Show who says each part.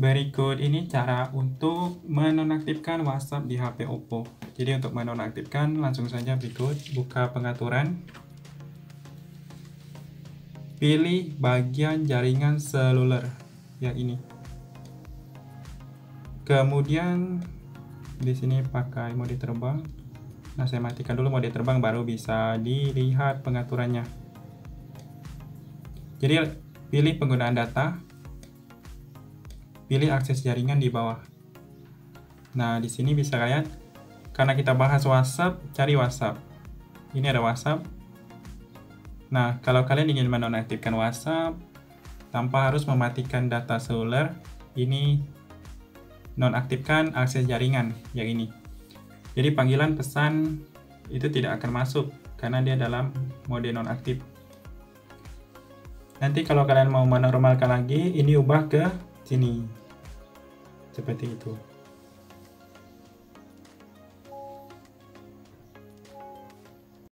Speaker 1: Berikut ini cara untuk menonaktifkan WhatsApp di HP Oppo. Jadi untuk menonaktifkan langsung saja berikut buka pengaturan. Pilih bagian jaringan seluler yang ini. Kemudian di sini pakai mode terbang. Nah, saya matikan dulu mode terbang baru bisa dilihat pengaturannya. Jadi pilih penggunaan data, pilih akses jaringan di bawah. Nah, di sini bisa lihat, karena kita bahas WhatsApp, cari WhatsApp. Ini ada WhatsApp. Nah, kalau kalian ingin menonaktifkan WhatsApp, tanpa harus mematikan data seluler, ini nonaktifkan akses jaringan yang ini. Jadi panggilan pesan itu tidak akan masuk karena dia dalam mode nonaktif. Nanti kalau kalian mau menormalkan lagi, ini ubah ke sini seperti itu